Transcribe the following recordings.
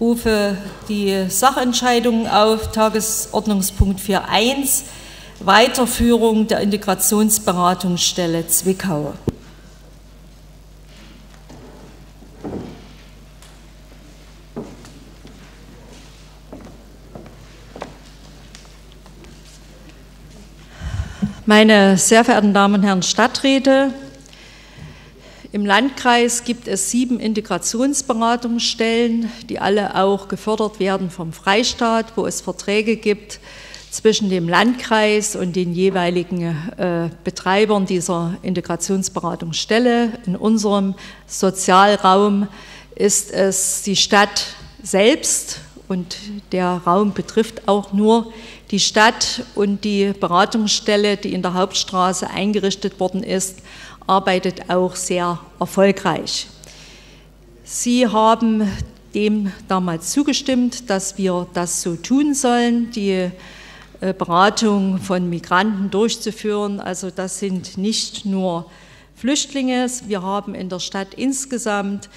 rufe die Sachentscheidung auf, Tagesordnungspunkt 4.1, Weiterführung der Integrationsberatungsstelle Zwickau. Meine sehr verehrten Damen und Herren Stadträte, im Landkreis gibt es sieben Integrationsberatungsstellen, die alle auch gefördert werden vom Freistaat, wo es Verträge gibt zwischen dem Landkreis und den jeweiligen äh, Betreibern dieser Integrationsberatungsstelle. In unserem Sozialraum ist es die Stadt selbst und der Raum betrifft auch nur die Stadt und die Beratungsstelle, die in der Hauptstraße eingerichtet worden ist, arbeitet auch sehr erfolgreich. Sie haben dem damals zugestimmt, dass wir das so tun sollen, die äh, Beratung von Migranten durchzuführen. Also das sind nicht nur Flüchtlinge. Wir haben in der Stadt insgesamt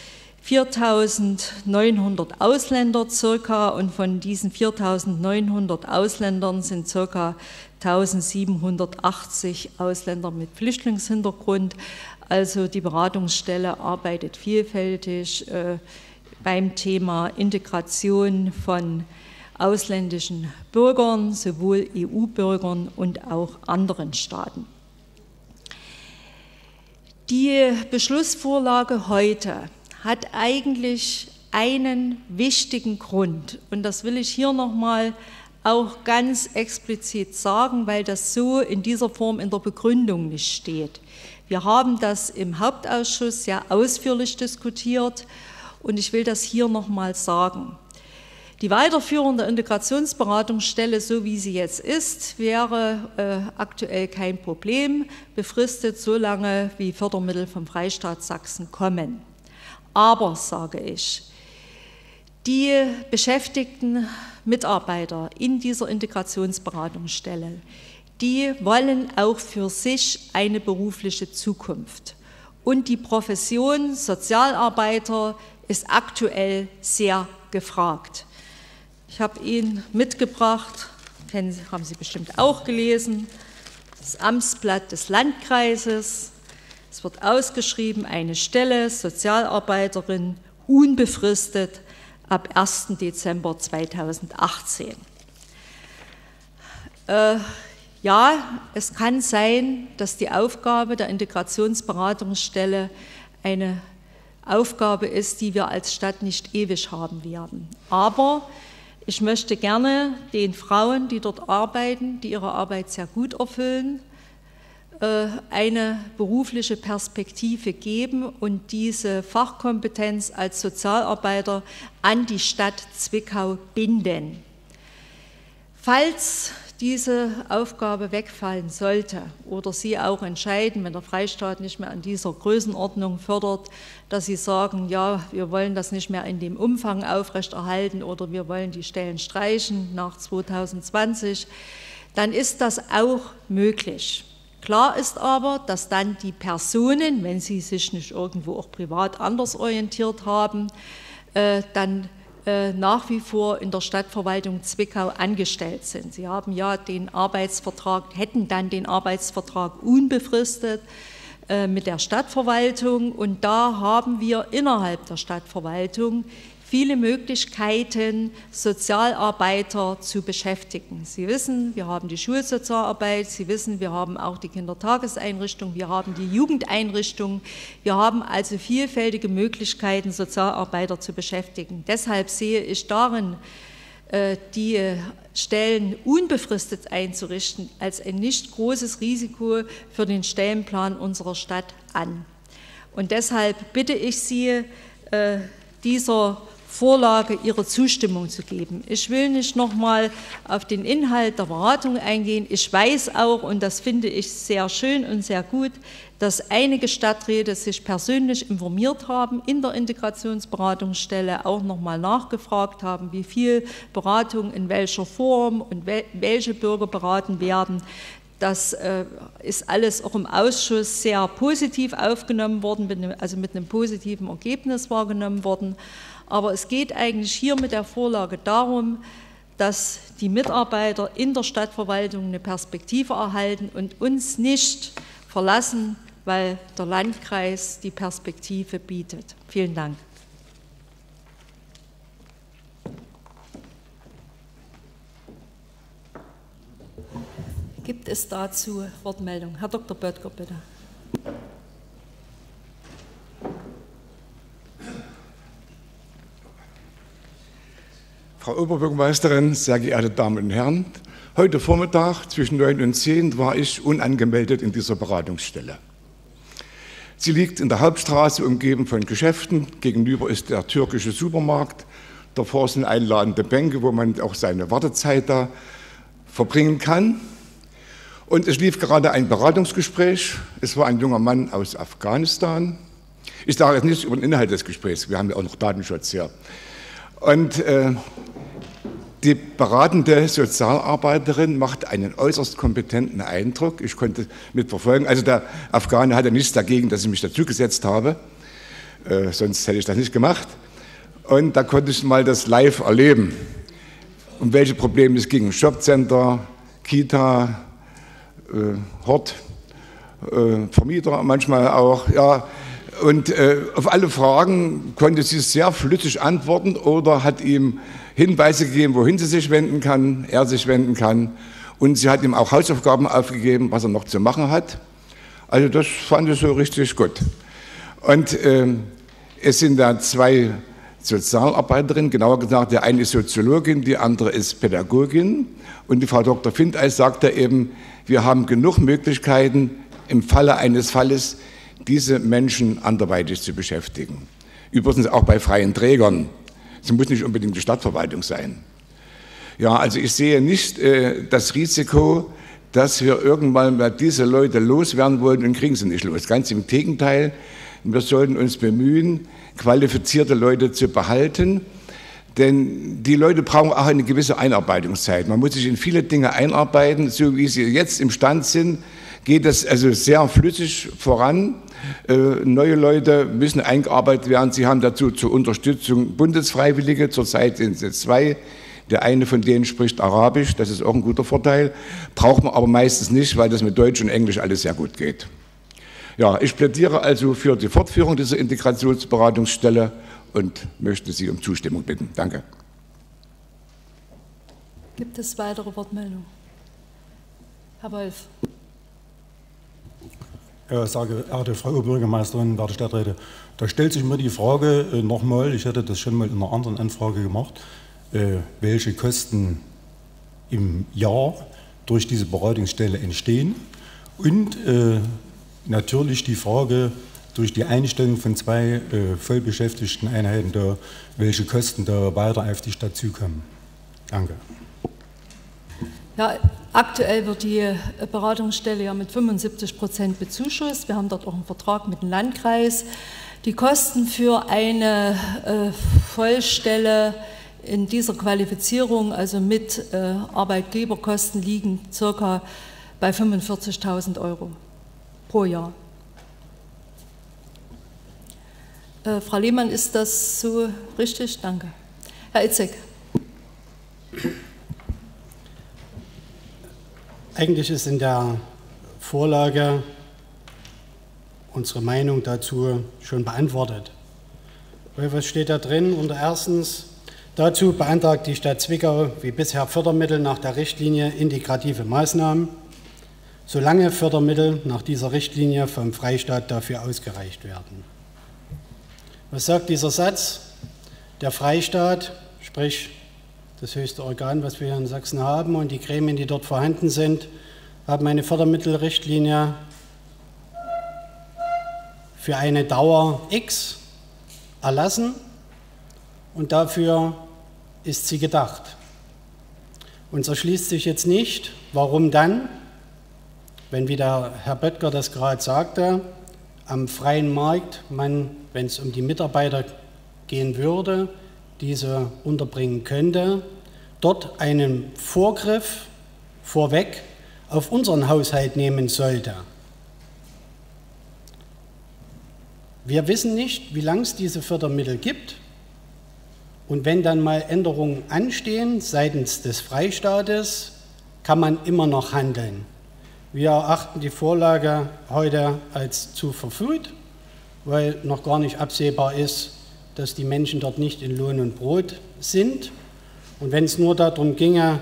4.900 Ausländer circa und von diesen 4.900 Ausländern sind circa 1.780 Ausländer mit Flüchtlingshintergrund. Also die Beratungsstelle arbeitet vielfältig äh, beim Thema Integration von ausländischen Bürgern, sowohl EU-Bürgern und auch anderen Staaten. Die Beschlussvorlage heute hat eigentlich einen wichtigen Grund. Und das will ich hier nochmal auch ganz explizit sagen, weil das so in dieser Form in der Begründung nicht steht. Wir haben das im Hauptausschuss sehr ausführlich diskutiert und ich will das hier nochmal sagen. Die Weiterführung der Integrationsberatungsstelle, so wie sie jetzt ist, wäre äh, aktuell kein Problem, befristet so lange, wie Fördermittel vom Freistaat Sachsen kommen. Aber, sage ich, die beschäftigten Mitarbeiter in dieser Integrationsberatungsstelle, die wollen auch für sich eine berufliche Zukunft. Und die Profession Sozialarbeiter ist aktuell sehr gefragt. Ich habe Ihnen mitgebracht, haben Sie bestimmt auch gelesen, das Amtsblatt des Landkreises, es wird ausgeschrieben, eine Stelle Sozialarbeiterin unbefristet ab 1. Dezember 2018. Äh, ja, es kann sein, dass die Aufgabe der Integrationsberatungsstelle eine Aufgabe ist, die wir als Stadt nicht ewig haben werden. Aber ich möchte gerne den Frauen, die dort arbeiten, die ihre Arbeit sehr gut erfüllen, eine berufliche Perspektive geben und diese Fachkompetenz als Sozialarbeiter an die Stadt Zwickau binden. Falls diese Aufgabe wegfallen sollte oder Sie auch entscheiden, wenn der Freistaat nicht mehr an dieser Größenordnung fördert, dass Sie sagen, ja, wir wollen das nicht mehr in dem Umfang aufrechterhalten oder wir wollen die Stellen streichen nach 2020, dann ist das auch möglich. Klar ist aber, dass dann die Personen, wenn sie sich nicht irgendwo auch privat anders orientiert haben, äh, dann äh, nach wie vor in der Stadtverwaltung Zwickau angestellt sind. Sie haben ja den Arbeitsvertrag, hätten dann den Arbeitsvertrag unbefristet äh, mit der Stadtverwaltung und da haben wir innerhalb der Stadtverwaltung viele Möglichkeiten, Sozialarbeiter zu beschäftigen. Sie wissen, wir haben die Schulsozialarbeit, Sie wissen, wir haben auch die Kindertageseinrichtung, wir haben die Jugendeinrichtung, wir haben also vielfältige Möglichkeiten, Sozialarbeiter zu beschäftigen. Deshalb sehe ich darin, äh, die Stellen unbefristet einzurichten, als ein nicht großes Risiko für den Stellenplan unserer Stadt an. Und deshalb bitte ich Sie, äh, dieser Vorlage ihre Zustimmung zu geben. Ich will nicht nochmal auf den Inhalt der Beratung eingehen. Ich weiß auch, und das finde ich sehr schön und sehr gut, dass einige Stadträte sich persönlich informiert haben, in der Integrationsberatungsstelle auch nochmal nachgefragt haben, wie viel Beratung in welcher Form und welche Bürger beraten werden. Das äh, ist alles auch im Ausschuss sehr positiv aufgenommen worden, also mit einem positiven Ergebnis wahrgenommen worden. Aber es geht eigentlich hier mit der Vorlage darum, dass die Mitarbeiter in der Stadtverwaltung eine Perspektive erhalten und uns nicht verlassen, weil der Landkreis die Perspektive bietet. Vielen Dank. Gibt es dazu Wortmeldungen? Herr Dr. Böttger, bitte. Frau Oberbürgermeisterin, sehr geehrte Damen und Herren, heute Vormittag zwischen 9 und 10 war ich unangemeldet in dieser Beratungsstelle. Sie liegt in der Hauptstraße, umgeben von Geschäften. Gegenüber ist der türkische Supermarkt. Davor sind einladende Bänke, wo man auch seine Wartezeit da verbringen kann. Und es lief gerade ein Beratungsgespräch. Es war ein junger Mann aus Afghanistan. Ich sage jetzt nichts über den Inhalt des Gesprächs. Wir haben ja auch noch Datenschutz hier. Und äh, die beratende Sozialarbeiterin macht einen äußerst kompetenten Eindruck. Ich konnte mitverfolgen. Also der Afghane hatte nichts dagegen, dass ich mich dazugesetzt habe. Äh, sonst hätte ich das nicht gemacht. Und da konnte ich mal das live erleben, um welche Probleme es ging. Shopcenter, Kita, äh, Hort, äh, Vermieter manchmal auch. Ja, und äh, auf alle Fragen konnte sie sehr flüssig antworten oder hat ihm Hinweise gegeben, wohin sie sich wenden kann, er sich wenden kann. Und sie hat ihm auch Hausaufgaben aufgegeben, was er noch zu machen hat. Also das fand ich so richtig gut. Und äh, es sind da zwei Sozialarbeiterinnen, genauer gesagt, der eine ist Soziologin, die andere ist Pädagogin. Und die Frau Dr. Findeis sagte eben, wir haben genug Möglichkeiten, im Falle eines Falles diese Menschen anderweitig zu beschäftigen. Übrigens auch bei freien Trägern. Es muss nicht unbedingt die Stadtverwaltung sein. Ja, also ich sehe nicht äh, das Risiko, dass wir irgendwann mal diese Leute loswerden wollen und kriegen sie nicht los. Ganz im Gegenteil, wir sollten uns bemühen, qualifizierte Leute zu behalten, denn die Leute brauchen auch eine gewisse Einarbeitungszeit. Man muss sich in viele Dinge einarbeiten, so wie sie jetzt im Stand sind, geht das also sehr flüssig voran. Äh, neue Leute müssen eingearbeitet werden. Sie haben dazu zur Unterstützung Bundesfreiwillige, zurzeit sind es zwei. Der eine von denen spricht Arabisch, das ist auch ein guter Vorteil. Braucht man aber meistens nicht, weil das mit Deutsch und Englisch alles sehr gut geht. Ja, ich plädiere also für die Fortführung dieser Integrationsberatungsstelle und möchte Sie um Zustimmung bitten. Danke. Gibt es weitere Wortmeldungen? Herr Wolf. Ja, sage, verehrte Frau Bürgermeisterin, werte Stadträte, da stellt sich mir die Frage äh, nochmal, ich hatte das schon mal in einer anderen Anfrage gemacht, äh, welche Kosten im Jahr durch diese Beratungsstelle entstehen und äh, natürlich die Frage durch die Einstellung von zwei äh, vollbeschäftigten Einheiten, da, welche Kosten da weiter auf die Stadt zukommen. Danke. Ja, aktuell wird die äh, Beratungsstelle ja mit 75 Prozent bezuschusst. Wir haben dort auch einen Vertrag mit dem Landkreis. Die Kosten für eine äh, Vollstelle in dieser Qualifizierung, also mit äh, Arbeitgeberkosten, liegen circa bei 45.000 Euro pro Jahr. Frau Lehmann, ist das so richtig? Danke. Herr Itzek. Eigentlich ist in der Vorlage unsere Meinung dazu schon beantwortet. Weil was steht da drin? Unter erstens, dazu beantragt die Stadt Zwickau wie bisher Fördermittel nach der Richtlinie integrative Maßnahmen, solange Fördermittel nach dieser Richtlinie vom Freistaat dafür ausgereicht werden. Was sagt dieser Satz? Der Freistaat, sprich das höchste Organ, was wir hier in Sachsen haben, und die Gremien, die dort vorhanden sind, haben eine Fördermittelrichtlinie für eine Dauer X erlassen und dafür ist sie gedacht. Uns erschließt sich jetzt nicht, warum dann, wenn wie der Herr Böttger das gerade sagte, am freien Markt man, wenn es um die Mitarbeiter gehen würde, diese unterbringen könnte, dort einen Vorgriff vorweg auf unseren Haushalt nehmen sollte. Wir wissen nicht, wie lange es diese Fördermittel gibt. Und wenn dann mal Änderungen anstehen seitens des Freistaates, kann man immer noch handeln. Wir erachten die Vorlage heute als zu verfrüht, weil noch gar nicht absehbar ist, dass die Menschen dort nicht in Lohn und Brot sind. Und wenn es nur darum ginge,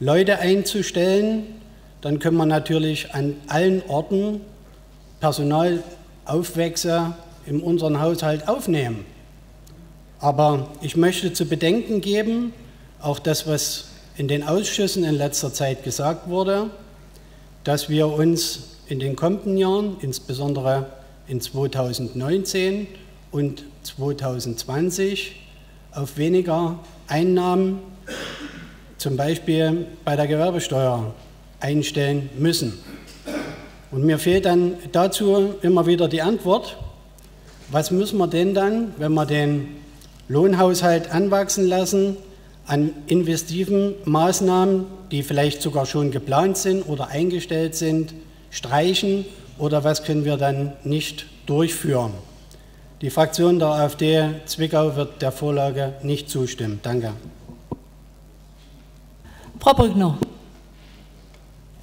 Leute einzustellen, dann können wir natürlich an allen Orten Personalaufwächse in unseren Haushalt aufnehmen. Aber ich möchte zu bedenken geben, auch das, was in den Ausschüssen in letzter Zeit gesagt wurde, dass wir uns in den kommenden Jahren, insbesondere in 2019 und 2020, auf weniger Einnahmen, zum Beispiel bei der Gewerbesteuer, einstellen müssen. Und mir fehlt dann dazu immer wieder die Antwort, was müssen wir denn dann, wenn wir den Lohnhaushalt anwachsen lassen, an investiven Maßnahmen, die vielleicht sogar schon geplant sind oder eingestellt sind, streichen oder was können wir dann nicht durchführen. Die Fraktion der AfD Zwickau wird der Vorlage nicht zustimmen. Danke. Frau Brückner.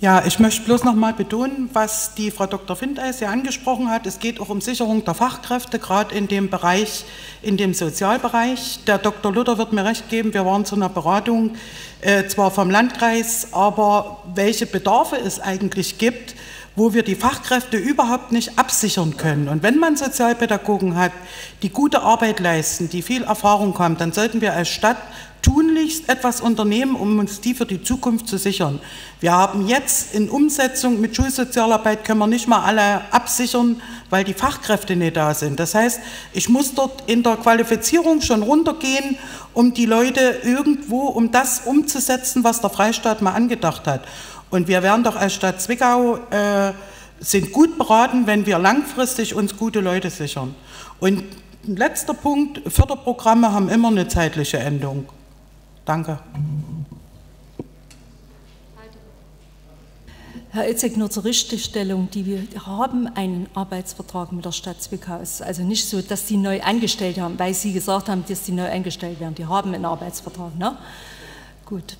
Ja, ich möchte bloß noch mal betonen, was die Frau Dr. Findeis ja angesprochen hat. Es geht auch um Sicherung der Fachkräfte, gerade in dem Bereich, in dem Sozialbereich. Der Dr. Luther wird mir recht geben, wir waren zu einer Beratung, äh, zwar vom Landkreis, aber welche Bedarfe es eigentlich gibt, wo wir die Fachkräfte überhaupt nicht absichern können. Und wenn man Sozialpädagogen hat, die gute Arbeit leisten, die viel Erfahrung haben, dann sollten wir als Stadt tunlichst etwas unternehmen, um uns die für die Zukunft zu sichern. Wir haben jetzt in Umsetzung mit Schulsozialarbeit können wir nicht mal alle absichern, weil die Fachkräfte nicht da sind. Das heißt, ich muss dort in der Qualifizierung schon runtergehen, um die Leute irgendwo, um das umzusetzen, was der Freistaat mal angedacht hat. Und wir werden doch als Stadt Zwickau äh, sind gut beraten, wenn wir langfristig uns gute Leute sichern. Und letzter Punkt, Förderprogramme haben immer eine zeitliche Endung. Danke. Herr Itzek, nur zur Richtigstellung, die wir haben einen Arbeitsvertrag mit der Stadt Zwickau. Es ist also nicht so, dass die neu angestellt haben, weil Sie gesagt haben, dass die neu eingestellt werden. Die haben einen Arbeitsvertrag. Ne? Gut.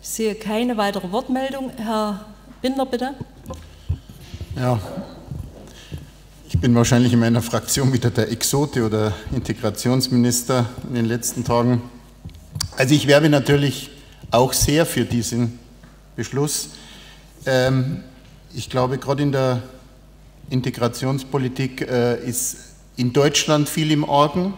Ich sehe keine weitere Wortmeldung. Herr Binder, bitte. Ja, ich bin wahrscheinlich in meiner Fraktion wieder der Exote oder Integrationsminister in den letzten Tagen. Also ich werbe natürlich auch sehr für diesen Beschluss. Ähm, ich glaube, gerade in der Integrationspolitik äh, ist in Deutschland viel im Argen.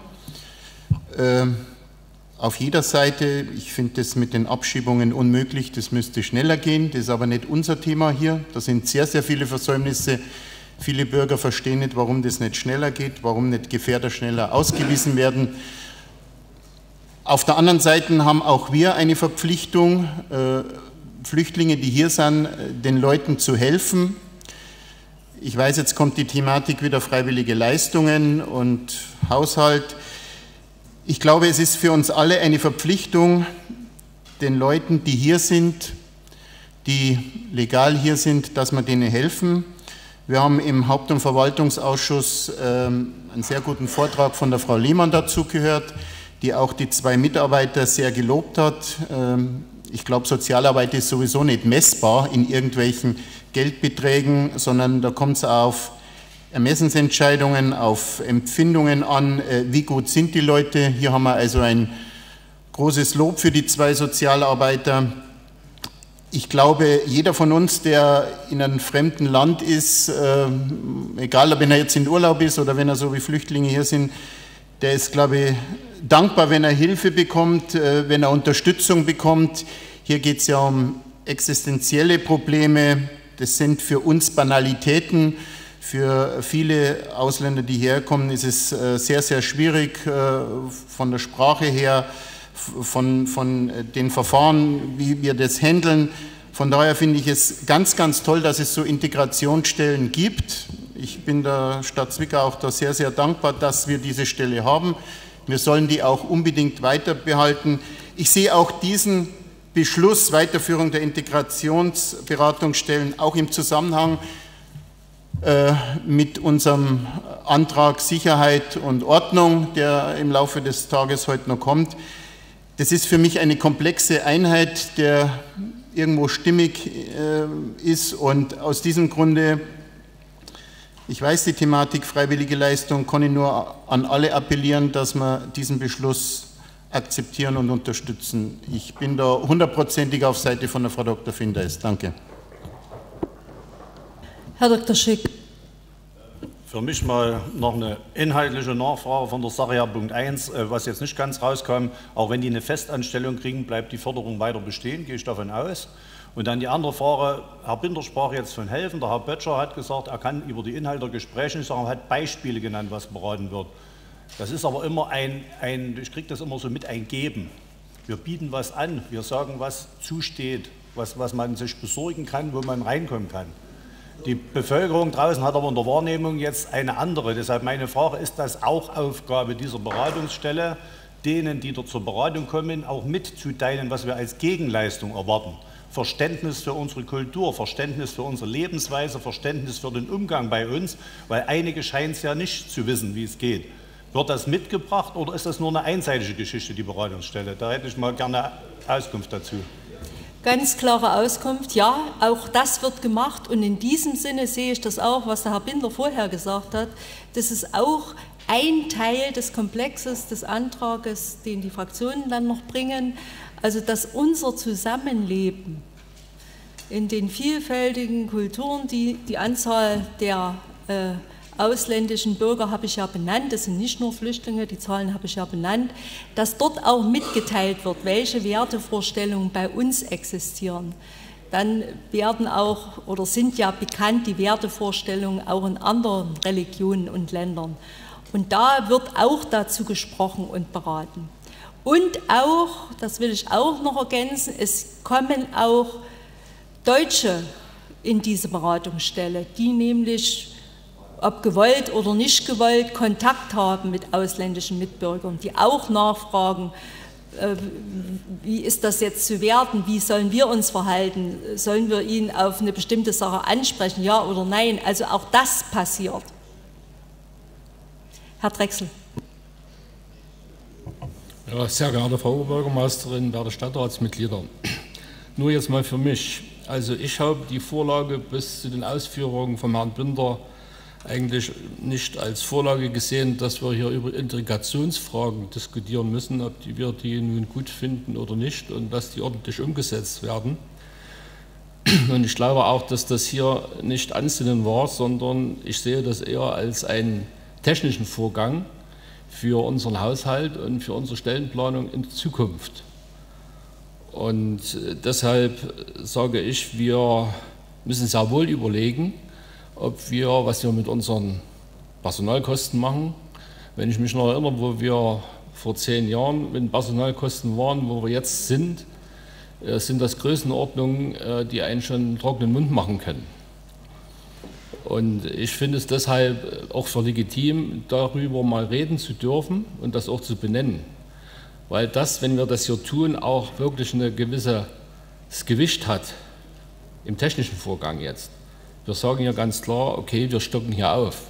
Auf jeder Seite, ich finde das mit den Abschiebungen unmöglich, das müsste schneller gehen, das ist aber nicht unser Thema hier. Da sind sehr, sehr viele Versäumnisse. Viele Bürger verstehen nicht, warum das nicht schneller geht, warum nicht Gefährder schneller ausgewiesen werden. Auf der anderen Seite haben auch wir eine Verpflichtung, äh, Flüchtlinge, die hier sind, äh, den Leuten zu helfen. Ich weiß, jetzt kommt die Thematik wieder freiwillige Leistungen und Haushalt. Ich glaube, es ist für uns alle eine Verpflichtung, den Leuten, die hier sind, die legal hier sind, dass wir denen helfen. Wir haben im Haupt- und Verwaltungsausschuss ähm, einen sehr guten Vortrag von der Frau Lehmann dazu gehört die auch die zwei Mitarbeiter sehr gelobt hat. Ähm, ich glaube, Sozialarbeit ist sowieso nicht messbar in irgendwelchen Geldbeträgen, sondern da kommt es auf Ermessensentscheidungen, auf Empfindungen an, äh, wie gut sind die Leute. Hier haben wir also ein großes Lob für die zwei Sozialarbeiter. Ich glaube, jeder von uns, der in einem fremden Land ist, äh, egal ob er jetzt in Urlaub ist oder wenn er so wie Flüchtlinge hier sind, der ist, glaube ich, dankbar, wenn er Hilfe bekommt, äh, wenn er Unterstützung bekommt. Hier geht es ja um existenzielle Probleme. Das sind für uns Banalitäten. Für viele Ausländer, die herkommen, ist es äh, sehr, sehr schwierig äh, von der Sprache her, von, von den Verfahren, wie wir das handeln. Von daher finde ich es ganz, ganz toll, dass es so Integrationsstellen gibt. Ich bin der Stadt Zwickau auch da sehr, sehr dankbar, dass wir diese Stelle haben. Wir sollen die auch unbedingt weiter behalten. Ich sehe auch diesen Beschluss Weiterführung der Integrationsberatungsstellen auch im Zusammenhang äh, mit unserem Antrag Sicherheit und Ordnung, der im Laufe des Tages heute noch kommt. Das ist für mich eine komplexe Einheit, der irgendwo stimmig äh, ist und aus diesem Grunde, ich weiß die Thematik freiwillige Leistung, kann ich nur an alle appellieren, dass wir diesen Beschluss akzeptieren und unterstützen. Ich bin da hundertprozentig auf Seite von der Frau Dr. Findeis. Danke. Herr Dr. Schick. Für mich mal noch eine inhaltliche Nachfrage von der Sache her. Punkt 1, äh, was jetzt nicht ganz rauskam, auch wenn die eine Festanstellung kriegen, bleibt die Förderung weiter bestehen, gehe ich davon aus. Und dann die andere Frage, Herr Binder sprach jetzt von helfen, der Herr Böttcher hat gesagt, er kann über die Inhalte der Gespräche nicht sagen, er hat Beispiele genannt, was beraten wird. Das ist aber immer ein, ein ich kriege das immer so mit, ein Geben. Wir bieten was an, wir sagen, was zusteht, was, was man sich besorgen kann, wo man reinkommen kann. Die Bevölkerung draußen hat aber in der Wahrnehmung jetzt eine andere. Deshalb meine Frage, ist das auch Aufgabe dieser Beratungsstelle, denen, die dort zur Beratung kommen, auch mitzuteilen, was wir als Gegenleistung erwarten? Verständnis für unsere Kultur, Verständnis für unsere Lebensweise, Verständnis für den Umgang bei uns, weil einige scheinen es ja nicht zu wissen, wie es geht. Wird das mitgebracht oder ist das nur eine einseitige Geschichte, die Beratungsstelle? Da hätte ich mal gerne Auskunft dazu. Ganz klare Auskunft, ja, auch das wird gemacht. Und in diesem Sinne sehe ich das auch, was der Herr Binder vorher gesagt hat, das ist auch ein Teil des Komplexes des Antrages, den die Fraktionen dann noch bringen, also dass unser Zusammenleben in den vielfältigen Kulturen, die die Anzahl der äh, ausländischen Bürger habe ich ja benannt, das sind nicht nur Flüchtlinge, die Zahlen habe ich ja benannt, dass dort auch mitgeteilt wird, welche Wertevorstellungen bei uns existieren. Dann werden auch oder sind ja bekannt die Wertevorstellungen auch in anderen Religionen und Ländern. Und da wird auch dazu gesprochen und beraten. Und auch, das will ich auch noch ergänzen, es kommen auch Deutsche in diese Beratungsstelle, die nämlich ob gewollt oder nicht gewollt, Kontakt haben mit ausländischen Mitbürgern, die auch nachfragen, äh, wie ist das jetzt zu werten, wie sollen wir uns verhalten, sollen wir ihn auf eine bestimmte Sache ansprechen, ja oder nein. Also auch das passiert. Herr Drechsel. Ja, sehr geehrte Frau Oberbürgermeisterin, werte Stadtratsmitglieder. Nur jetzt mal für mich. Also ich habe die Vorlage bis zu den Ausführungen von Herrn Binder eigentlich nicht als Vorlage gesehen, dass wir hier über Integrationsfragen diskutieren müssen, ob wir die nun gut finden oder nicht und dass die ordentlich umgesetzt werden. Und ich glaube auch, dass das hier nicht Ansinnen war, sondern ich sehe das eher als einen technischen Vorgang für unseren Haushalt und für unsere Stellenplanung in Zukunft. Und deshalb sage ich, wir müssen sehr wohl überlegen, ob wir, was wir mit unseren Personalkosten machen. Wenn ich mich noch erinnere, wo wir vor zehn Jahren mit Personalkosten waren, wo wir jetzt sind, äh, sind das Größenordnungen, äh, die einen schon einen trockenen Mund machen können. Und ich finde es deshalb auch für legitim, darüber mal reden zu dürfen und das auch zu benennen. Weil das, wenn wir das hier tun, auch wirklich ein gewisses Gewicht hat im technischen Vorgang jetzt. Wir sagen ja ganz klar, okay, wir stocken hier auf.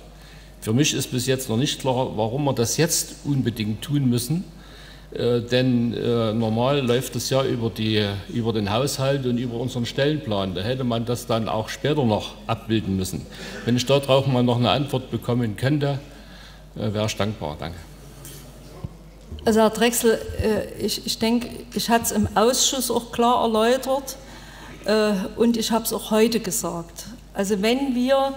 Für mich ist bis jetzt noch nicht klar, warum wir das jetzt unbedingt tun müssen. Äh, denn äh, normal läuft es ja über, die, über den Haushalt und über unseren Stellenplan. Da hätte man das dann auch später noch abbilden müssen. Wenn ich darauf mal noch eine Antwort bekommen könnte, äh, wäre ich dankbar. Danke. Also Herr Drechsel, äh, ich, ich denke, ich hatte es im Ausschuss auch klar erläutert äh, und ich habe es auch heute gesagt. Also wenn wir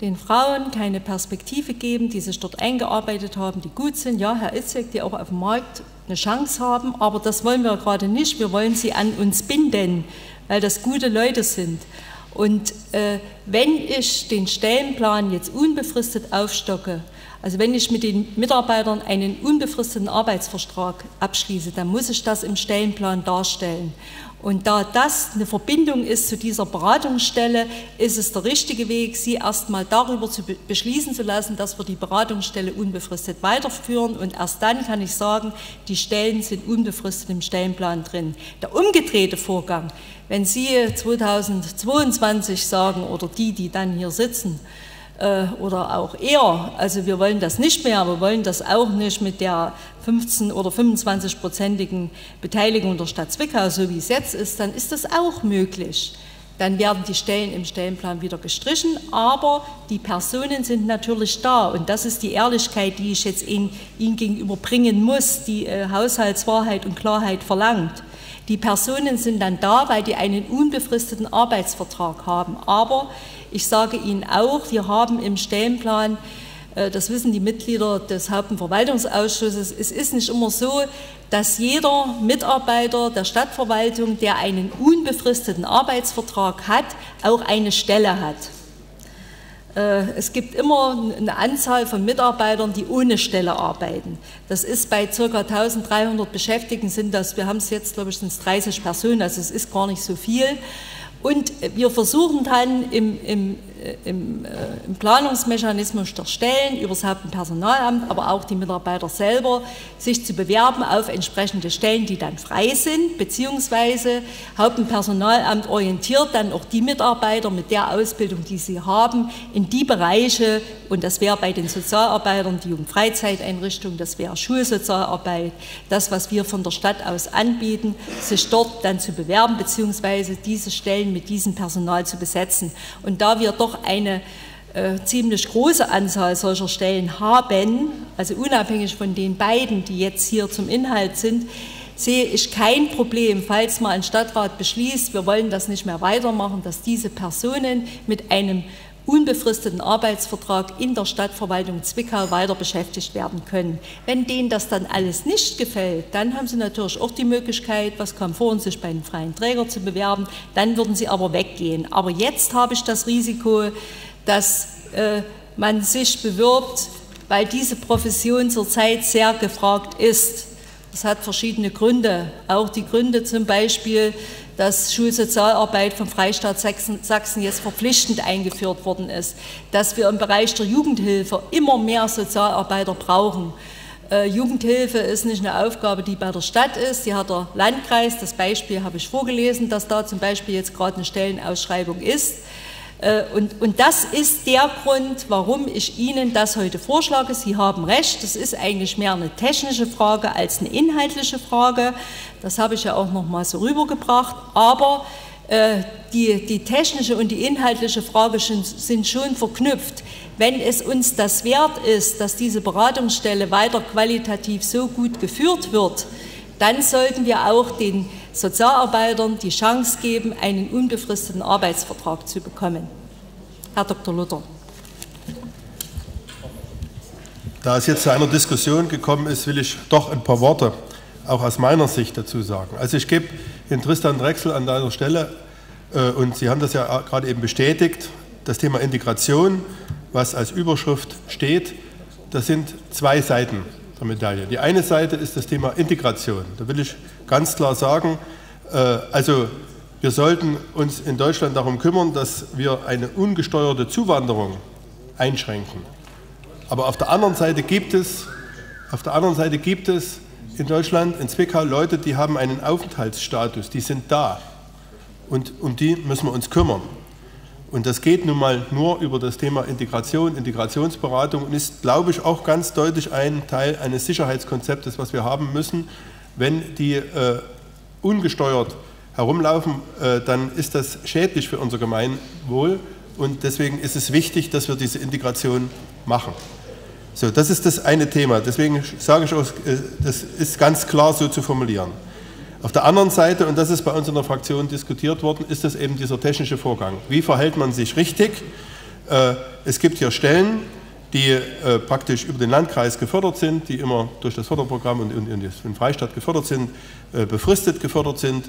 den Frauen keine Perspektive geben, die sich dort eingearbeitet haben, die gut sind, ja, Herr Itzek, die auch auf dem Markt eine Chance haben, aber das wollen wir gerade nicht. Wir wollen sie an uns binden, weil das gute Leute sind. Und äh, wenn ich den Stellenplan jetzt unbefristet aufstocke, also wenn ich mit den Mitarbeitern einen unbefristeten Arbeitsvertrag abschließe, dann muss ich das im Stellenplan darstellen. Und da das eine Verbindung ist zu dieser Beratungsstelle, ist es der richtige Weg, Sie erstmal darüber zu beschließen zu lassen, dass wir die Beratungsstelle unbefristet weiterführen. Und erst dann kann ich sagen, die Stellen sind unbefristet im Stellenplan drin. Der umgedrehte Vorgang, wenn Sie 2022 sagen oder die, die dann hier sitzen, oder auch eher. Also wir wollen das nicht mehr, wir wollen das auch nicht mit der 15 oder 25-prozentigen Beteiligung der Stadt Zwickau, so wie es jetzt ist, dann ist das auch möglich. Dann werden die Stellen im Stellenplan wieder gestrichen, aber die Personen sind natürlich da und das ist die Ehrlichkeit, die ich jetzt Ihnen, Ihnen gegenüber bringen muss, die äh, Haushaltswahrheit und Klarheit verlangt. Die Personen sind dann da, weil die einen unbefristeten Arbeitsvertrag haben. Aber ich sage Ihnen auch, wir haben im Stellenplan äh, das wissen die Mitglieder des Hauptenverwaltungsausschusses, es ist nicht immer so, dass jeder Mitarbeiter der Stadtverwaltung, der einen unbefristeten Arbeitsvertrag hat, auch eine Stelle hat. Äh, es gibt immer eine Anzahl von Mitarbeitern, die ohne Stelle arbeiten. Das ist bei ca. 1300 Beschäftigten sind das, wir haben es jetzt, glaube ich, sind es 30 Personen, also es ist gar nicht so viel. Und wir versuchen dann im, im im, äh, im Planungsmechanismus der Stellen, über das Hauptpersonalamt, aber auch die Mitarbeiter selber, sich zu bewerben auf entsprechende Stellen, die dann frei sind, beziehungsweise Hauptpersonalamt orientiert dann auch die Mitarbeiter mit der Ausbildung, die sie haben, in die Bereiche, und das wäre bei den Sozialarbeitern die Jugendfreizeiteinrichtung, das wäre Schulsozialarbeit, das, was wir von der Stadt aus anbieten, sich dort dann zu bewerben, beziehungsweise diese Stellen mit diesem Personal zu besetzen. Und da wir doch eine äh, ziemlich große Anzahl solcher Stellen haben, also unabhängig von den beiden, die jetzt hier zum Inhalt sind, sehe ich kein Problem, falls mal ein Stadtrat beschließt, wir wollen das nicht mehr weitermachen, dass diese Personen mit einem unbefristeten Arbeitsvertrag in der Stadtverwaltung Zwickau weiter beschäftigt werden können. Wenn denen das dann alles nicht gefällt, dann haben sie natürlich auch die Möglichkeit, was kam vor, sich bei einem freien Träger zu bewerben, dann würden sie aber weggehen. Aber jetzt habe ich das Risiko, dass äh, man sich bewirbt, weil diese Profession zurzeit sehr gefragt ist. Das hat verschiedene Gründe. Auch die Gründe zum Beispiel, dass Schulsozialarbeit vom Freistaat Sachsen jetzt verpflichtend eingeführt worden ist, dass wir im Bereich der Jugendhilfe immer mehr Sozialarbeiter brauchen. Äh, Jugendhilfe ist nicht eine Aufgabe, die bei der Stadt ist, die hat der Landkreis. Das Beispiel habe ich vorgelesen, dass da zum Beispiel jetzt gerade eine Stellenausschreibung ist. Äh, und, und das ist der Grund, warum ich Ihnen das heute vorschlage. Sie haben recht, das ist eigentlich mehr eine technische Frage als eine inhaltliche Frage. Das habe ich ja auch noch mal so rübergebracht. Aber äh, die, die technische und die inhaltliche Frage sind schon verknüpft. Wenn es uns das wert ist, dass diese Beratungsstelle weiter qualitativ so gut geführt wird, dann sollten wir auch den Sozialarbeitern die Chance geben, einen unbefristeten Arbeitsvertrag zu bekommen. Herr Dr. Luther. Da es jetzt zu einer Diskussion gekommen ist, will ich doch ein paar Worte auch aus meiner Sicht dazu sagen. Also ich gebe den Tristan Drechsel an deiner Stelle, äh, und Sie haben das ja gerade eben bestätigt, das Thema Integration, was als Überschrift steht, das sind zwei Seiten der Medaille. Die eine Seite ist das Thema Integration. Da will ich ganz klar sagen, äh, also wir sollten uns in Deutschland darum kümmern, dass wir eine ungesteuerte Zuwanderung einschränken. Aber auf der anderen Seite gibt es, auf der anderen Seite gibt es in Deutschland, in Zwickau, Leute, die haben einen Aufenthaltsstatus, die sind da. Und um die müssen wir uns kümmern. Und das geht nun mal nur über das Thema Integration, Integrationsberatung und ist, glaube ich, auch ganz deutlich ein Teil eines Sicherheitskonzeptes, was wir haben müssen. Wenn die äh, ungesteuert herumlaufen, äh, dann ist das schädlich für unser Gemeinwohl und deswegen ist es wichtig, dass wir diese Integration machen. So, das ist das eine Thema. Deswegen sage ich auch, äh, das ist ganz klar so zu formulieren. Auf der anderen Seite, und das ist bei uns in der Fraktion diskutiert worden, ist das eben dieser technische Vorgang. Wie verhält man sich richtig? Äh, es gibt hier Stellen, die äh, praktisch über den Landkreis gefördert sind, die immer durch das Förderprogramm und, den Freistaat gefördert sind, äh, befristet gefördert sind.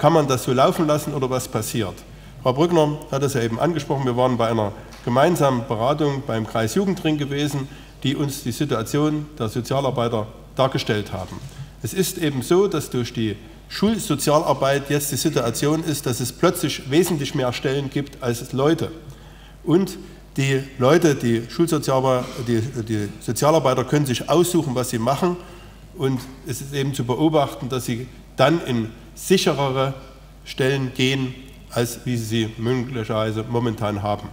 Kann man das so laufen lassen oder was passiert? Frau Brückner hat es ja eben angesprochen, wir waren bei einer gemeinsamen Beratung beim Kreis Jugendring gewesen, die uns die Situation der Sozialarbeiter dargestellt haben. Es ist eben so, dass durch die Schulsozialarbeit jetzt die Situation ist, dass es plötzlich wesentlich mehr Stellen gibt als Leute. Und die Leute, die Schulsozialarbeiter, die, die Sozialarbeiter können sich aussuchen, was sie machen. Und es ist eben zu beobachten, dass sie dann in sicherere Stellen gehen, als wie sie sie möglicherweise momentan haben.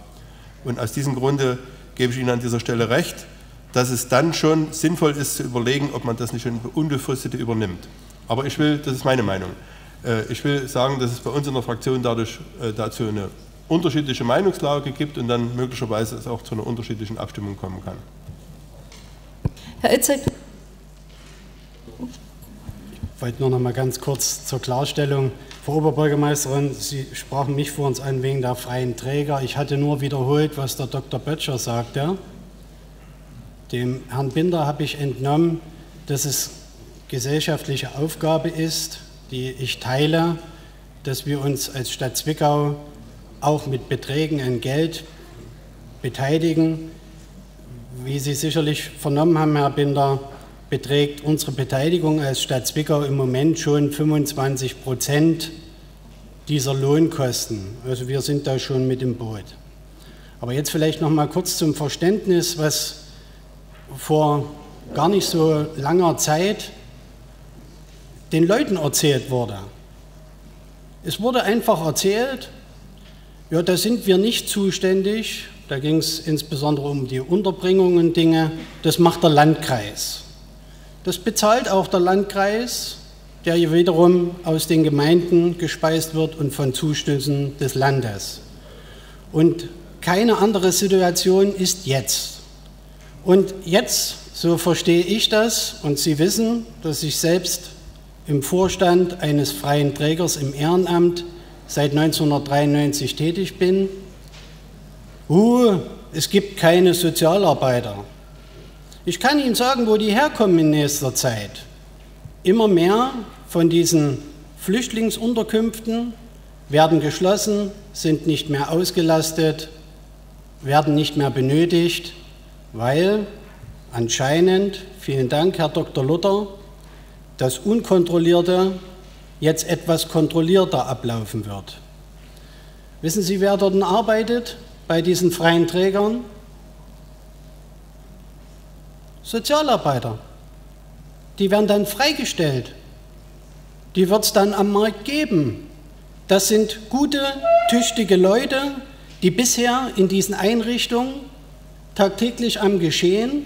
Und aus diesem Grunde gebe ich Ihnen an dieser Stelle recht, dass es dann schon sinnvoll ist zu überlegen, ob man das nicht in unbefristete übernimmt. Aber ich will, das ist meine Meinung, äh, ich will sagen, dass es bei uns in der Fraktion dadurch äh, dazu eine unterschiedliche Meinungslage gibt und dann möglicherweise es auch zu einer unterschiedlichen Abstimmung kommen kann. Herr Itzek. Ich wollte nur noch mal ganz kurz zur Klarstellung. Frau Oberbürgermeisterin, Sie sprachen mich vor uns an wegen der freien Träger. Ich hatte nur wiederholt, was der Dr. Böttcher sagte. Dem Herrn Binder habe ich entnommen, dass es gesellschaftliche Aufgabe ist, die ich teile, dass wir uns als Stadt Zwickau auch mit Beträgen an Geld beteiligen. Wie Sie sicherlich vernommen haben, Herr Binder, beträgt unsere Beteiligung als Stadt Zwickau im Moment schon 25 Prozent dieser Lohnkosten. Also wir sind da schon mit im Boot. Aber jetzt vielleicht noch mal kurz zum Verständnis, was vor gar nicht so langer Zeit den Leuten erzählt wurde. Es wurde einfach erzählt, ja, da sind wir nicht zuständig, da ging es insbesondere um die Unterbringung und Dinge, das macht der Landkreis. Das bezahlt auch der Landkreis, der hier wiederum aus den Gemeinden gespeist wird und von Zuschüssen des Landes. Und keine andere Situation ist jetzt. Und jetzt, so verstehe ich das, und Sie wissen, dass ich selbst im Vorstand eines freien Trägers im Ehrenamt seit 1993 tätig bin. Uh, es gibt keine Sozialarbeiter. Ich kann Ihnen sagen, wo die herkommen in nächster Zeit. Immer mehr von diesen Flüchtlingsunterkünften werden geschlossen, sind nicht mehr ausgelastet, werden nicht mehr benötigt, weil anscheinend, vielen Dank, Herr Dr. Luther, das Unkontrollierte jetzt etwas kontrollierter ablaufen wird. Wissen Sie, wer dort arbeitet bei diesen freien Trägern? Sozialarbeiter. Die werden dann freigestellt. Die wird es dann am Markt geben. Das sind gute, tüchtige Leute, die bisher in diesen Einrichtungen tagtäglich am Geschehen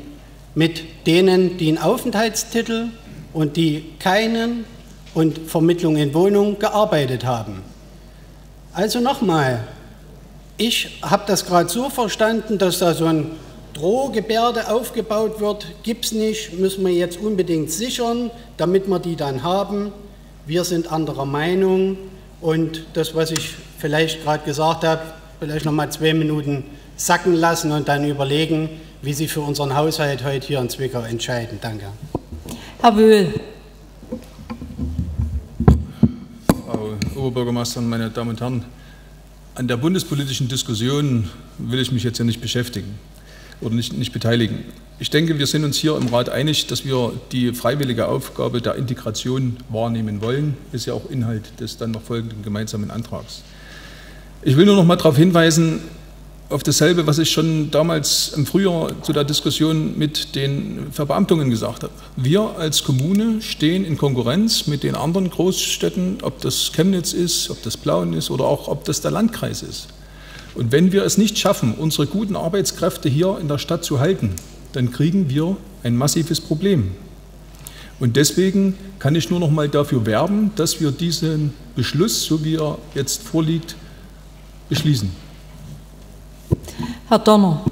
mit denen, die einen Aufenthaltstitel und die keinen und Vermittlung in Wohnung gearbeitet haben. Also nochmal, ich habe das gerade so verstanden, dass da so ein Drohgebärde aufgebaut wird, gibt es nicht, müssen wir jetzt unbedingt sichern, damit wir die dann haben. Wir sind anderer Meinung und das, was ich vielleicht gerade gesagt habe, vielleicht noch mal zwei Minuten sacken lassen und dann überlegen, wie Sie für unseren Haushalt heute hier in Zwickau entscheiden. Danke. Herr Wöhl. Frau Oberbürgermeisterin, meine Damen und Herren, an der bundespolitischen Diskussion will ich mich jetzt ja nicht beschäftigen oder nicht, nicht beteiligen. Ich denke, wir sind uns hier im Rat einig, dass wir die freiwillige Aufgabe der Integration wahrnehmen wollen. Das ist ja auch Inhalt des dann noch folgenden gemeinsamen Antrags. Ich will nur noch mal darauf hinweisen, auf dasselbe, was ich schon damals im Frühjahr zu der Diskussion mit den Verbeamtungen gesagt habe. Wir als Kommune stehen in Konkurrenz mit den anderen Großstädten, ob das Chemnitz ist, ob das Plauen ist oder auch ob das der Landkreis ist. Und wenn wir es nicht schaffen, unsere guten Arbeitskräfte hier in der Stadt zu halten, dann kriegen wir ein massives Problem. Und deswegen kann ich nur noch mal dafür werben, dass wir diesen Beschluss, so wie er jetzt vorliegt, beschließen. Herr Donner.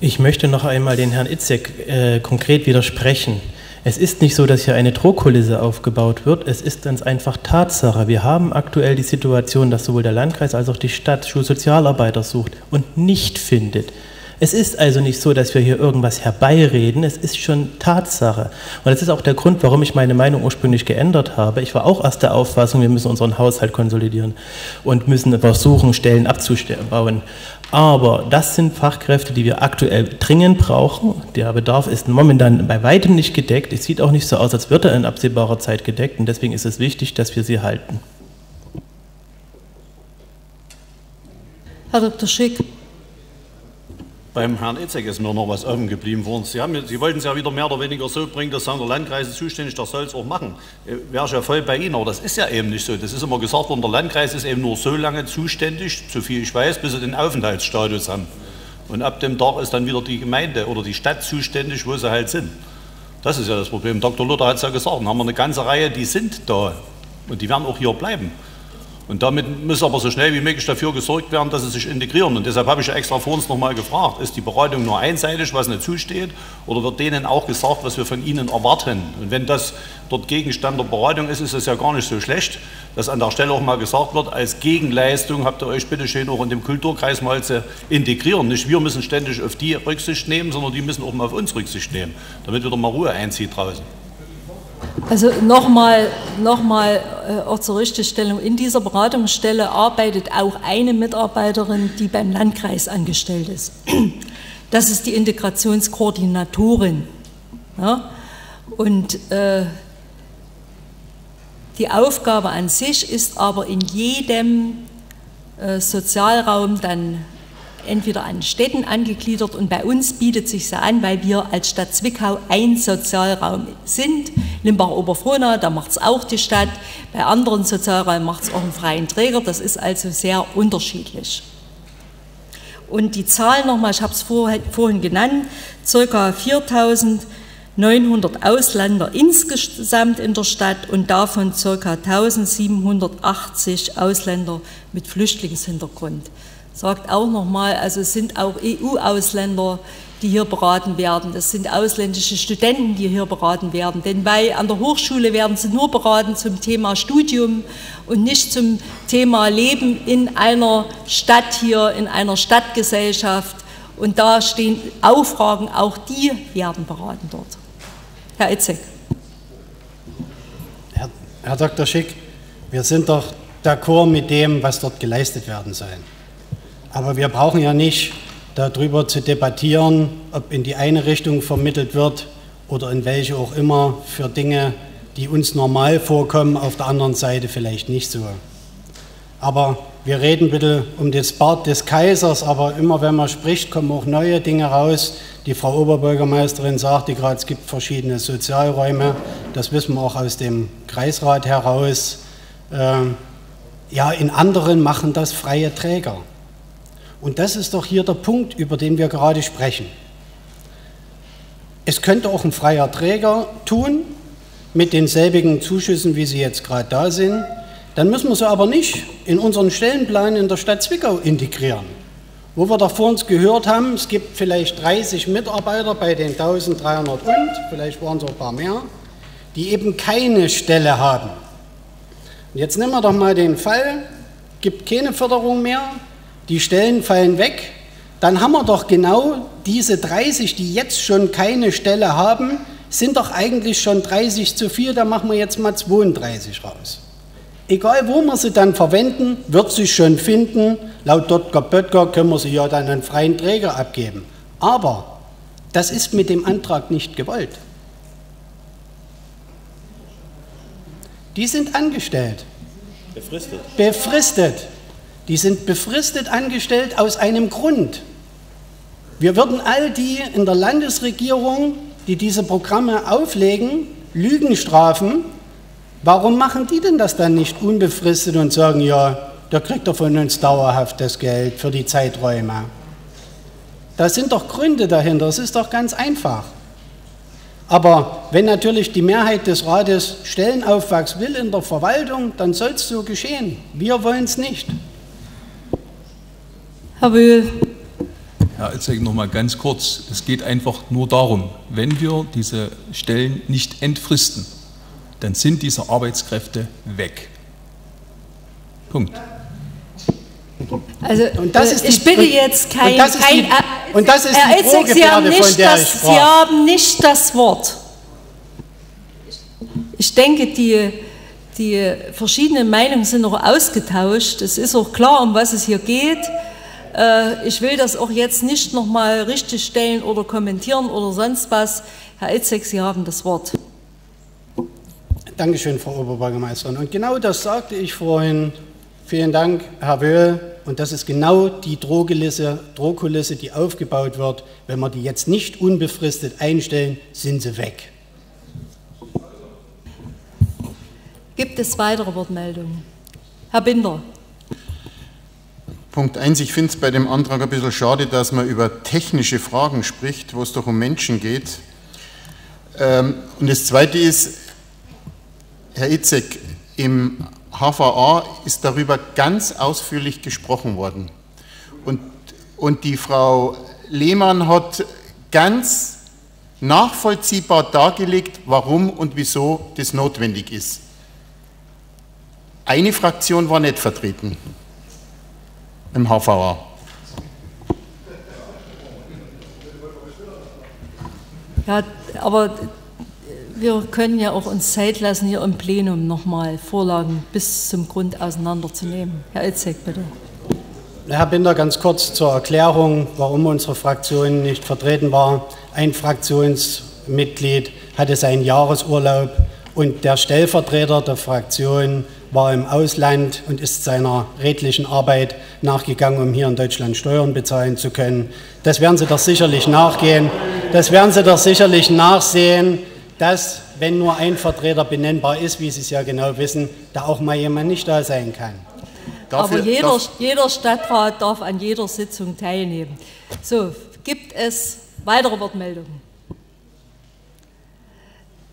Ich möchte noch einmal den Herrn Itzek äh, konkret widersprechen. Es ist nicht so, dass hier eine Drohkulisse aufgebaut wird. Es ist ganz einfach Tatsache. Wir haben aktuell die Situation, dass sowohl der Landkreis als auch die Stadt Schulsozialarbeiter sucht und nicht findet. Es ist also nicht so, dass wir hier irgendwas herbeireden, es ist schon Tatsache. Und das ist auch der Grund, warum ich meine Meinung ursprünglich geändert habe. Ich war auch erst der Auffassung, wir müssen unseren Haushalt konsolidieren und müssen versuchen, Stellen abzubauen. Aber das sind Fachkräfte, die wir aktuell dringend brauchen. Der Bedarf ist momentan bei weitem nicht gedeckt. Es sieht auch nicht so aus, als würde er in absehbarer Zeit gedeckt. Und deswegen ist es wichtig, dass wir sie halten. Herr Dr. Schick. Beim Herrn Itzek ist mir noch was offen geblieben worden. Sie, haben, Sie wollten es ja wieder mehr oder weniger so bringen, dass sagen, der Landkreis ist zuständig, das soll es auch machen. Äh, Wäre ich ja voll bei Ihnen, aber das ist ja eben nicht so. Das ist immer gesagt worden, der Landkreis ist eben nur so lange zuständig, so viel ich weiß, bis sie den Aufenthaltsstatus haben. Und ab dem Tag ist dann wieder die Gemeinde oder die Stadt zuständig, wo sie halt sind. Das ist ja das Problem. Dr. Luther hat es ja gesagt, dann haben wir eine ganze Reihe, die sind da und die werden auch hier bleiben. Und damit muss aber so schnell wie möglich dafür gesorgt werden, dass sie sich integrieren. Und deshalb habe ich ja extra vor uns nochmal gefragt, ist die Beratung nur einseitig, was nicht zusteht, oder wird denen auch gesagt, was wir von ihnen erwarten? Und wenn das dort Gegenstand der Beratung ist, ist es ja gar nicht so schlecht, dass an der Stelle auch mal gesagt wird, als Gegenleistung habt ihr euch bitte schön auch in dem Kulturkreis mal zu integrieren. Nicht wir müssen ständig auf die Rücksicht nehmen, sondern die müssen auch mal auf uns Rücksicht nehmen, damit wieder mal Ruhe einzieht draußen. Also nochmal noch mal, äh, auch zur Richtigstellung, in dieser Beratungsstelle arbeitet auch eine Mitarbeiterin, die beim Landkreis angestellt ist. Das ist die Integrationskoordinatorin. Ja? Und äh, die Aufgabe an sich ist aber in jedem äh, Sozialraum dann entweder an Städten angegliedert und bei uns bietet sich so an, weil wir als Stadt Zwickau ein Sozialraum sind. Limbach-Oberfrohna, da macht es auch die Stadt, bei anderen Sozialräumen macht es auch einen freien Träger, das ist also sehr unterschiedlich. Und die Zahl nochmal, ich habe es vorhin genannt, ca. 4.900 Ausländer insgesamt in der Stadt und davon ca. 1.780 Ausländer mit Flüchtlingshintergrund sagt auch nochmal, also es sind auch EU-Ausländer, die hier beraten werden. Das sind ausländische Studenten, die hier beraten werden. Denn bei, an der Hochschule werden sie nur beraten zum Thema Studium und nicht zum Thema Leben in einer Stadt hier, in einer Stadtgesellschaft. Und da stehen Auffragen, auch die werden beraten dort. Herr Itzek. Herr, Herr Dr. Schick, wir sind doch d'accord mit dem, was dort geleistet werden soll. Aber wir brauchen ja nicht darüber zu debattieren, ob in die eine Richtung vermittelt wird oder in welche auch immer für Dinge, die uns normal vorkommen, auf der anderen Seite vielleicht nicht so. Aber wir reden bitte um das Bart des Kaisers, aber immer wenn man spricht, kommen auch neue Dinge raus. Die Frau Oberbürgermeisterin sagte gerade, es gibt verschiedene Sozialräume. Das wissen wir auch aus dem Kreisrat heraus. Ähm, ja, in anderen machen das freie Träger. Und das ist doch hier der Punkt, über den wir gerade sprechen. Es könnte auch ein freier Träger tun, mit denselbigen Zuschüssen, wie sie jetzt gerade da sind. Dann müssen wir sie aber nicht in unseren Stellenplan in der Stadt Zwickau integrieren. Wo wir da vor uns gehört haben, es gibt vielleicht 30 Mitarbeiter bei den 1300 und, vielleicht waren es auch ein paar mehr, die eben keine Stelle haben. Und jetzt nehmen wir doch mal den Fall, gibt keine Förderung mehr, die Stellen fallen weg, dann haben wir doch genau diese 30, die jetzt schon keine Stelle haben, sind doch eigentlich schon 30 zu viel, da machen wir jetzt mal 32 raus. Egal wo wir sie dann verwenden, wird sie schon finden. Laut Dr. Böttger können wir sie ja dann an freien Träger abgeben. Aber das ist mit dem Antrag nicht gewollt. Die sind angestellt. Befristet. Befristet. Die sind befristet angestellt aus einem Grund. Wir würden all die in der Landesregierung, die diese Programme auflegen, Lügen strafen. Warum machen die denn das dann nicht unbefristet und sagen, ja, da kriegt er von uns dauerhaft das Geld für die Zeiträume? Da sind doch Gründe dahinter, es ist doch ganz einfach. Aber wenn natürlich die Mehrheit des Rates Stellenaufwachs will in der Verwaltung, dann soll es so geschehen. Wir wollen es nicht. Herr Wöhl. Herr Alzeg, noch mal ganz kurz. Es geht einfach nur darum, wenn wir diese Stellen nicht entfristen, dann sind diese Arbeitskräfte weg. Punkt. Also, äh, ich bitte jetzt kein, und kein die, und das ist Herr Itzig, Sie haben, nicht das, Sie haben nicht das Wort. Ich denke, die, die verschiedenen Meinungen sind noch ausgetauscht. Es ist auch klar, um was es hier geht. Äh, ich will das auch jetzt nicht nochmal richtigstellen oder kommentieren oder sonst was. Herr Itzek, Sie haben das Wort. Dankeschön, Frau Oberbürgermeisterin. Und genau das sagte ich vorhin Vielen Dank, Herr Wöhl. Und das ist genau die Drohkulisse, Drohkulisse, die aufgebaut wird. Wenn wir die jetzt nicht unbefristet einstellen, sind sie weg. Gibt es weitere Wortmeldungen? Herr Binder. Punkt 1, ich finde es bei dem Antrag ein bisschen schade, dass man über technische Fragen spricht, wo es doch um Menschen geht. Ähm, und das Zweite ist, Herr Itzek, im HVA ist darüber ganz ausführlich gesprochen worden. Und, und die Frau Lehmann hat ganz nachvollziehbar dargelegt, warum und wieso das notwendig ist. Eine Fraktion war nicht vertreten im HVA. Ja, aber wir können ja auch uns Zeit lassen, hier im Plenum nochmal Vorlagen bis zum Grund auseinanderzunehmen. Herr Itzek, bitte. Herr Binder, ganz kurz zur Erklärung, warum unsere Fraktion nicht vertreten war. Ein Fraktionsmitglied hatte seinen Jahresurlaub und der Stellvertreter der Fraktion war im Ausland und ist seiner redlichen Arbeit nachgegangen, um hier in Deutschland Steuern bezahlen zu können. Das werden Sie doch sicherlich nachgehen. Das werden Sie doch sicherlich nachsehen dass, wenn nur ein Vertreter benennbar ist, wie Sie es ja genau wissen, da auch mal jemand nicht da sein kann. Dafür, Aber jeder, jeder Stadtrat darf an jeder Sitzung teilnehmen. So, gibt es weitere Wortmeldungen?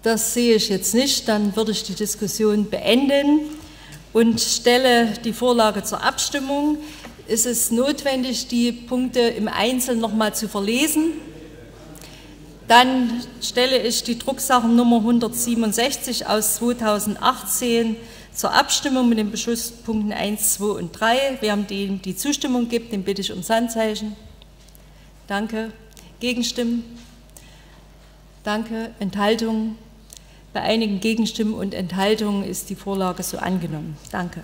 Das sehe ich jetzt nicht. Dann würde ich die Diskussion beenden und stelle die Vorlage zur Abstimmung. Ist es notwendig, die Punkte im Einzelnen noch mal zu verlesen? Dann stelle ich die Drucksachennummer 167 aus 2018 zur Abstimmung mit den Beschlusspunkten 1, 2 und 3. Wer dem die Zustimmung gibt, den bitte ich um Sandzeichen. Danke. Gegenstimmen? Danke. Enthaltungen? Bei einigen Gegenstimmen und Enthaltungen ist die Vorlage so angenommen. Danke.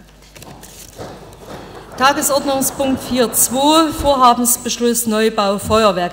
Tagesordnungspunkt 4.2 Vorhabensbeschluss Neubau Feuerwerk.